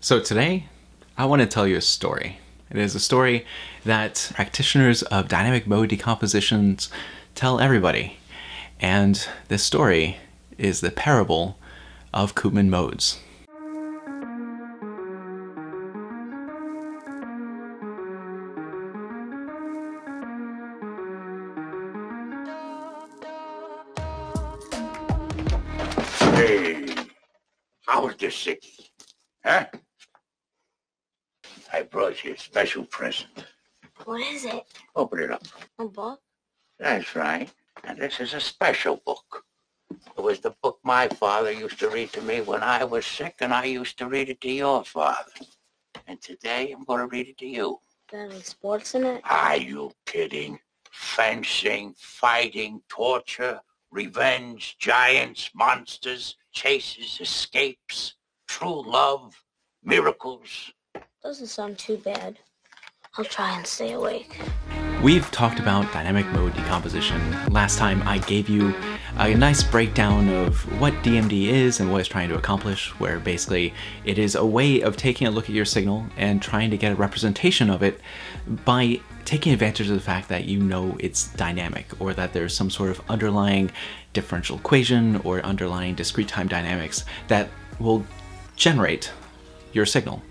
So today, I want to tell you a story. It is a story that practitioners of dynamic mode decompositions tell everybody. And this story is the parable of Koopman modes. Hey, how was the city? Huh? I brought you a special present. What is it? Open it up. A book? That's right. And this is a special book. It was the book my father used to read to me when I was sick, and I used to read it to your father. And today I'm going to read it to you. Got any sports in it? Are you kidding? Fencing, fighting, torture, revenge, giants, monsters, chases, escapes, true love, miracles. Doesn't sound too bad. I'll try and stay awake. We've talked about dynamic mode decomposition. Last time I gave you a nice breakdown of what DMD is and what it's trying to accomplish, where basically it is a way of taking a look at your signal and trying to get a representation of it by taking advantage of the fact that you know it's dynamic or that there's some sort of underlying differential equation or underlying discrete time dynamics that will generate your signal.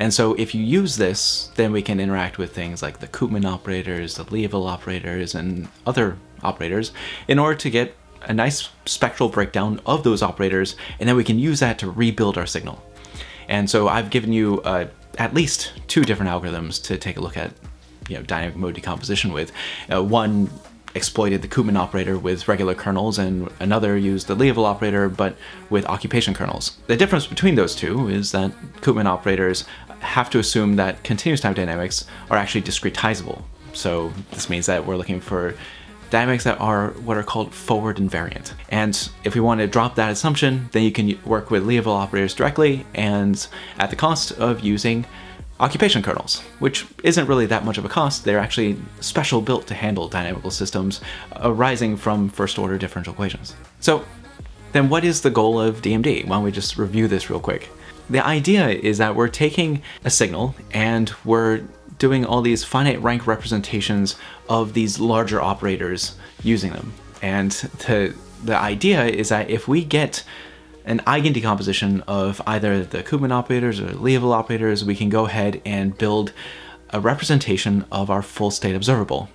And so if you use this, then we can interact with things like the Koopman operators, the Liouville operators, and other operators in order to get a nice spectral breakdown of those operators, and then we can use that to rebuild our signal. And so I've given you uh, at least two different algorithms to take a look at you know, dynamic mode decomposition with. Uh, one exploited the Koopman operator with regular kernels, and another used the Liouville operator but with occupation kernels. The difference between those two is that Koopman operators have to assume that continuous time dynamics are actually discretizable. So this means that we're looking for dynamics that are what are called forward invariant. And if we want to drop that assumption, then you can work with Liouville operators directly and at the cost of using occupation kernels, which isn't really that much of a cost. They're actually special built to handle dynamical systems arising from first order differential equations. So then what is the goal of DMD? Why don't we just review this real quick? The idea is that we're taking a signal and we're doing all these finite rank representations of these larger operators using them. And the, the idea is that if we get an eigen decomposition of either the Koopman operators or Liouville operators, we can go ahead and build a representation of our full state observable.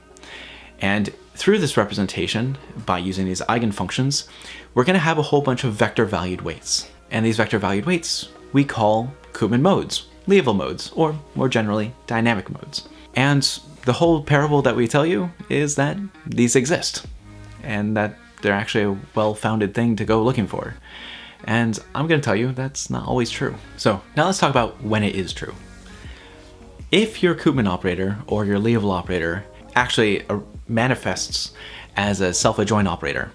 And through this representation, by using these eigenfunctions, we're going to have a whole bunch of vector valued weights. And these vector valued weights we call Koopman modes, Liouville modes, or more generally, dynamic modes. And the whole parable that we tell you is that these exist, and that they're actually a well-founded thing to go looking for. And I'm going to tell you that's not always true. So now let's talk about when it is true. If your Koopman operator or your Liouville operator actually uh, manifests as a self-adjoint operator,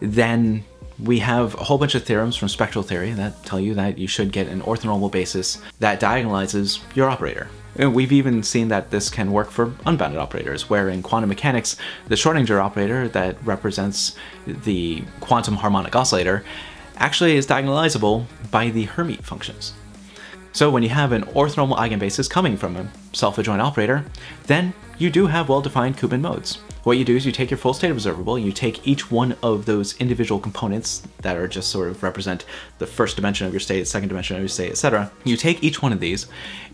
then we have a whole bunch of theorems from spectral theory that tell you that you should get an orthonormal basis that diagonalizes your operator. And we've even seen that this can work for unbounded operators, where in quantum mechanics, the Schrodinger operator that represents the quantum harmonic oscillator actually is diagonalizable by the Hermite functions. So when you have an orthonormal eigenbasis coming from a self-adjoint operator, then you do have well-defined Koopman modes. What you do is you take your full state observable, you take each one of those individual components that are just sort of represent the first dimension of your state, second dimension of your state, etc. You take each one of these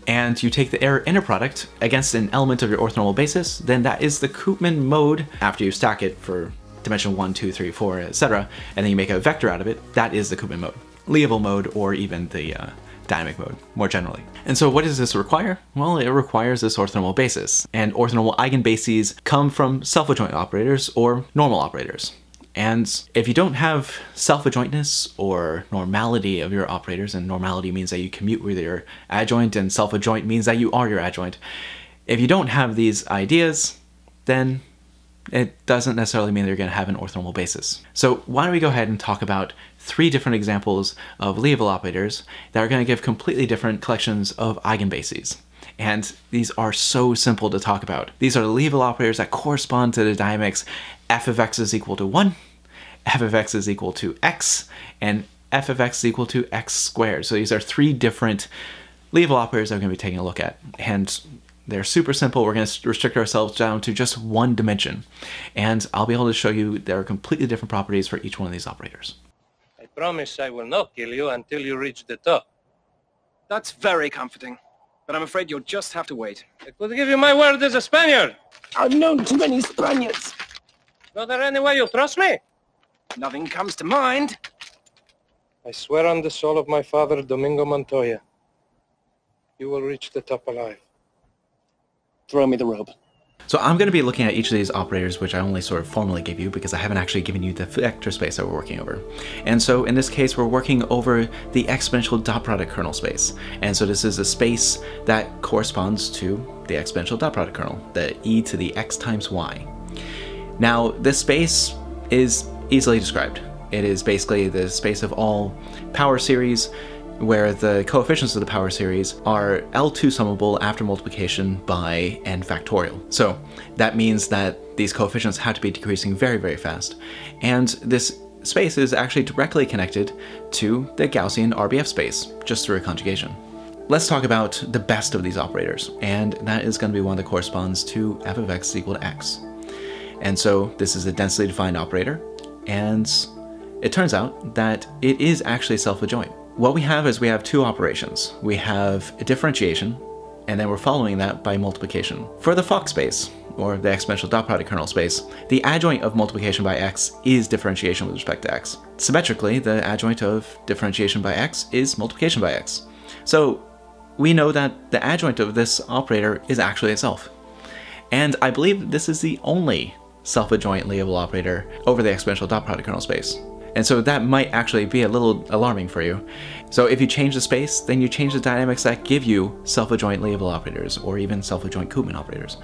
and you take the error inner product against an element of your orthonormal basis, then that is the Koopman mode after you stack it for dimension 1, 2, 3, 4, etc. And then you make a vector out of it, that is the Koopman mode. Liouville mode or even the uh, dynamic mode, more generally. And so what does this require? Well, it requires this orthonormal basis. And orthonormal eigenbases come from self-adjoint operators or normal operators. And if you don't have self-adjointness or normality of your operators, and normality means that you commute with your adjoint, and self-adjoint means that you are your adjoint. If you don't have these ideas, then it doesn't necessarily mean they're going to have an orthonormal basis. So why don't we go ahead and talk about three different examples of Liouville operators that are going to give completely different collections of eigenbases. And these are so simple to talk about. These are the Liouville operators that correspond to the dynamics f of x is equal to 1, f of x is equal to x, and f of x is equal to x squared. So these are three different Liouville operators I'm going to be taking a look at. And they're super simple. We're going to restrict ourselves down to just one dimension. And I'll be able to show you there are completely different properties for each one of these operators. I promise I will not kill you until you reach the top. That's very comforting. But I'm afraid you'll just have to wait. I could give you my word as a Spaniard. I've known too many Spaniards. Is there any way you trust me? Nothing comes to mind. I swear on the soul of my father, Domingo Montoya, you will reach the top alive. Throw me the rope. So I'm going to be looking at each of these operators, which I only sort of formally gave you because I haven't actually given you the vector space that we're working over. And so in this case, we're working over the exponential dot product kernel space. And so this is a space that corresponds to the exponential dot product kernel, the e to the x times y. Now, this space is easily described. It is basically the space of all power series where the coefficients of the power series are L2 summable after multiplication by n factorial. So that means that these coefficients have to be decreasing very, very fast. And this space is actually directly connected to the Gaussian RBF space, just through a conjugation. Let's talk about the best of these operators, and that is going to be one that corresponds to f of x is equal to x. And so this is a densely defined operator, and it turns out that it is actually self-adjoint. What we have is we have two operations. We have a differentiation, and then we're following that by multiplication. For the Fock space, or the exponential dot product kernel space, the adjoint of multiplication by x is differentiation with respect to x. Symmetrically, the adjoint of differentiation by x is multiplication by x. So we know that the adjoint of this operator is actually itself. And I believe this is the only self-adjoint Liouville operator over the exponential dot product kernel space. And so that might actually be a little alarming for you. So if you change the space, then you change the dynamics that give you self-adjoint Liouville operators or even self-adjoint Koopman operators.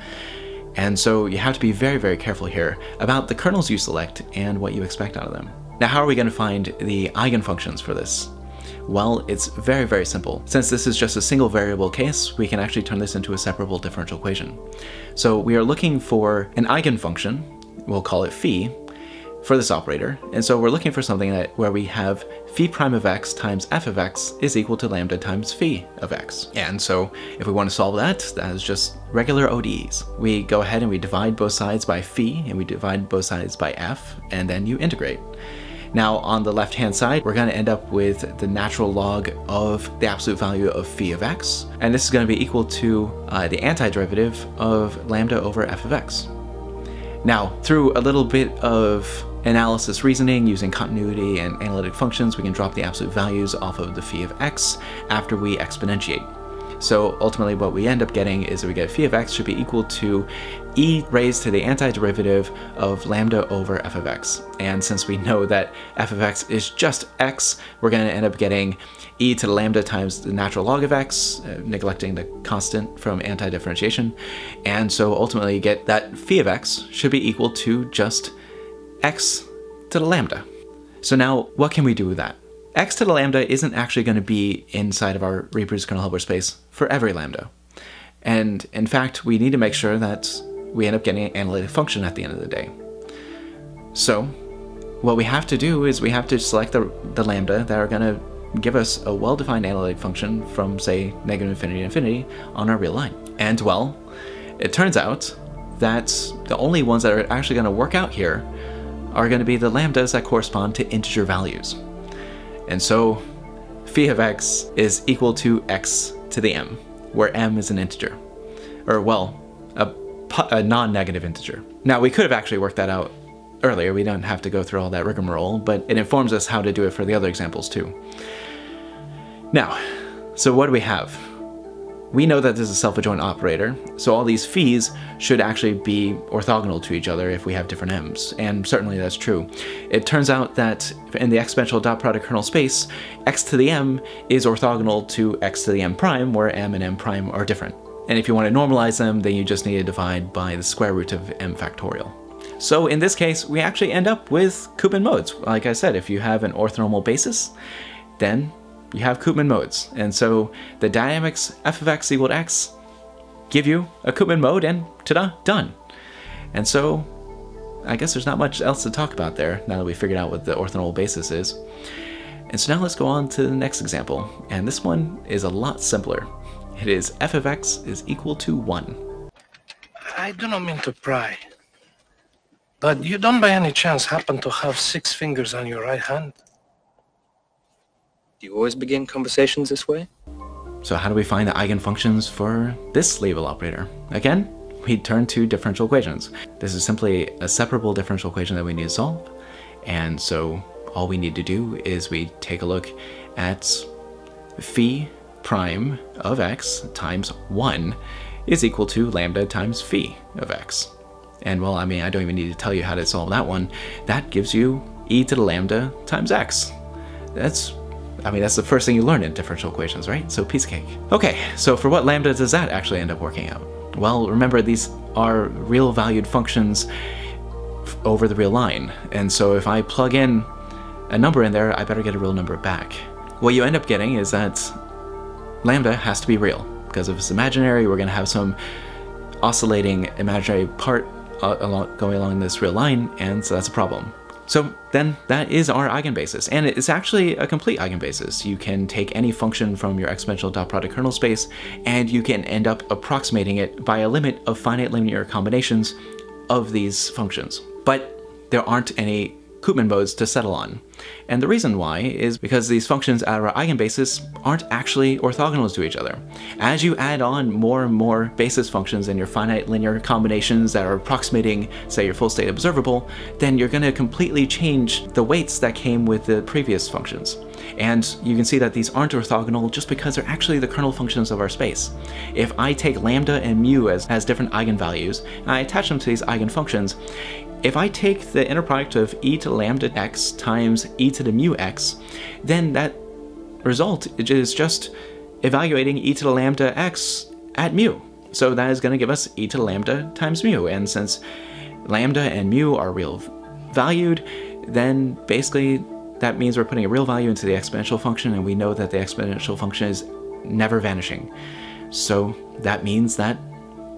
And so you have to be very, very careful here about the kernels you select and what you expect out of them. Now, how are we going to find the eigenfunctions for this? Well, it's very, very simple. Since this is just a single variable case, we can actually turn this into a separable differential equation. So we are looking for an eigenfunction, we'll call it phi, for this operator. And so we're looking for something that where we have phi prime of x times f of x is equal to lambda times phi of x. And so if we want to solve that, that is just regular ODEs. We go ahead and we divide both sides by phi and we divide both sides by f and then you integrate. Now on the left hand side, we're going to end up with the natural log of the absolute value of phi of x. And this is going to be equal to uh, the antiderivative of lambda over f of x. Now, through a little bit of analysis reasoning using continuity and analytic functions, we can drop the absolute values off of the phi of x after we exponentiate. So ultimately what we end up getting is that we get phi of x should be equal to e raised to the antiderivative of lambda over f of x. And since we know that f of x is just x, we're going to end up getting e to the lambda times the natural log of x, uh, neglecting the constant from anti-differentiation. And so ultimately you get that phi of x should be equal to just x to the lambda. So now what can we do with that? x to the lambda isn't actually going to be inside of our reproduced kernel Hilbert space for every lambda. And in fact, we need to make sure that we end up getting an analytic function at the end of the day. So what we have to do is we have to select the, the lambda that are going to give us a well-defined analytic function from, say, negative infinity to infinity on our real line. And well, it turns out that the only ones that are actually going to work out here are going to be the lambdas that correspond to integer values. And so phi of x is equal to x to the m, where m is an integer. Or, well, a, a non-negative integer. Now, we could have actually worked that out earlier. We don't have to go through all that rigmarole, but it informs us how to do it for the other examples too. Now, so what do we have? We know that this is a self-adjoint operator, so all these phis should actually be orthogonal to each other if we have different m's, and certainly that's true. It turns out that in the exponential dot product kernel space, x to the m is orthogonal to x to the m prime, where m and m prime are different. And if you want to normalize them, then you just need to divide by the square root of m factorial. So in this case, we actually end up with Koopman modes. Like I said, if you have an orthonormal basis, then you have Koopman modes. And so the dynamics f of x equal to x give you a Koopman mode and ta-da, done. And so I guess there's not much else to talk about there now that we figured out what the orthonormal basis is. And so now let's go on to the next example, and this one is a lot simpler. It is f of x is equal to 1. I do not mean to pry, but you don't by any chance happen to have six fingers on your right hand? Do you always begin conversations this way? So how do we find the eigenfunctions for this Liouville operator? Again, we turn to differential equations. This is simply a separable differential equation that we need to solve. And so all we need to do is we take a look at phi prime of x times 1 is equal to lambda times phi of x. And well, I mean, I don't even need to tell you how to solve that one. That gives you e to the lambda times x. That's, I mean, that's the first thing you learn in differential equations, right? So piece cake. Okay, so for what lambda does that actually end up working out? Well, remember these are real valued functions over the real line. And so if I plug in a number in there, I better get a real number back. What you end up getting is that lambda has to be real because if it's imaginary, we're going to have some oscillating imaginary part uh, along, going along this real line, and so that's a problem. So then that is our eigenbasis, and it's actually a complete eigenbasis. You can take any function from your exponential dot product kernel space, and you can end up approximating it by a limit of finite linear combinations of these functions. But there aren't any Koopman modes to settle on. And the reason why is because these functions at our eigenbasis aren't actually orthogonal to each other. As you add on more and more basis functions in your finite linear combinations that are approximating, say, your full state observable, then you're going to completely change the weights that came with the previous functions. And you can see that these aren't orthogonal just because they're actually the kernel functions of our space. If I take lambda and mu as, as different eigenvalues, and I attach them to these eigenfunctions, if I take the inner product of e to lambda x times e to the mu x, then that result is just evaluating e to the lambda x at mu. So that is going to give us e to the lambda times mu. And since lambda and mu are real valued, then basically that means we're putting a real value into the exponential function, and we know that the exponential function is never vanishing. So that means that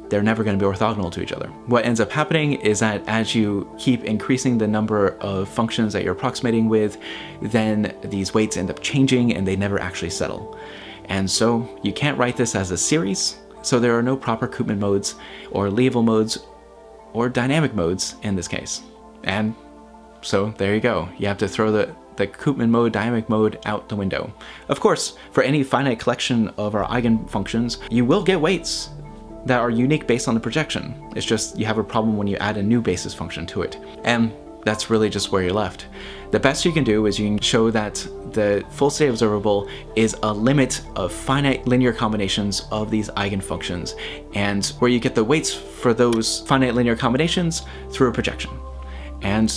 they're never going to be orthogonal to each other. What ends up happening is that as you keep increasing the number of functions that you're approximating with, then these weights end up changing and they never actually settle. And so you can't write this as a series, so there are no proper Koopman modes or Liouville modes or dynamic modes in this case. And so there you go. You have to throw the, the Koopman mode, dynamic mode out the window. Of course, for any finite collection of our eigenfunctions, you will get weights that are unique based on the projection. It's just you have a problem when you add a new basis function to it. And that's really just where you're left. The best you can do is you can show that the full state observable is a limit of finite linear combinations of these eigenfunctions, and where you get the weights for those finite linear combinations through a projection. And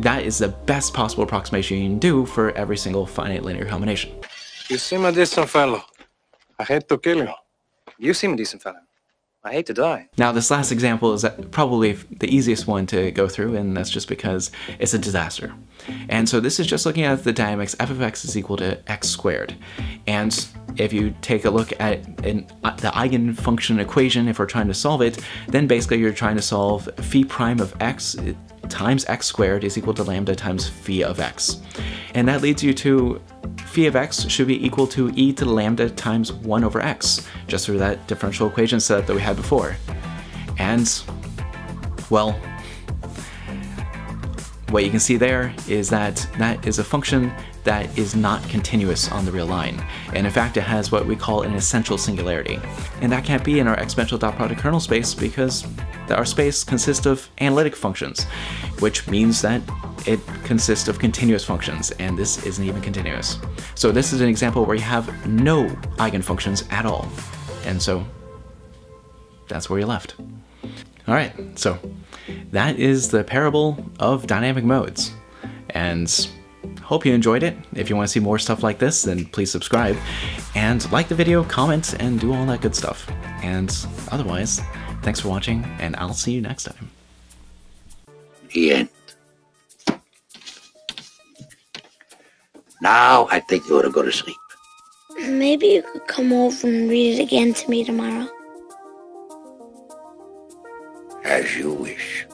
that is the best possible approximation you can do for every single finite linear combination. You seem a decent fellow. I hate to kill you. You seem a decent fellow. I hate to die. Now, this last example is probably the easiest one to go through, and that's just because it's a disaster. And so this is just looking at the dynamics f of x is equal to x squared. And if you take a look at an, the eigenfunction equation, if we're trying to solve it, then basically you're trying to solve phi prime of x times x squared is equal to lambda times phi of x. And that leads you to phi of x should be equal to e to the lambda times 1 over x, just through that differential equation setup that we had before. And, well, what you can see there is that that is a function that is not continuous on the real line. And in fact, it has what we call an essential singularity. And that can't be in our exponential dot product kernel space because our space consists of analytic functions, which means that it consists of continuous functions, and this isn't even continuous. So this is an example where you have no eigenfunctions at all. And so that's where you're left. All right, so that is the parable of dynamic modes. And hope you enjoyed it. If you want to see more stuff like this, then please subscribe. And like the video, comment, and do all that good stuff. And otherwise, thanks for watching, and I'll see you next time. The end. Now I think you ought to go to sleep. Maybe you could come over and read it again to me tomorrow. As you wish.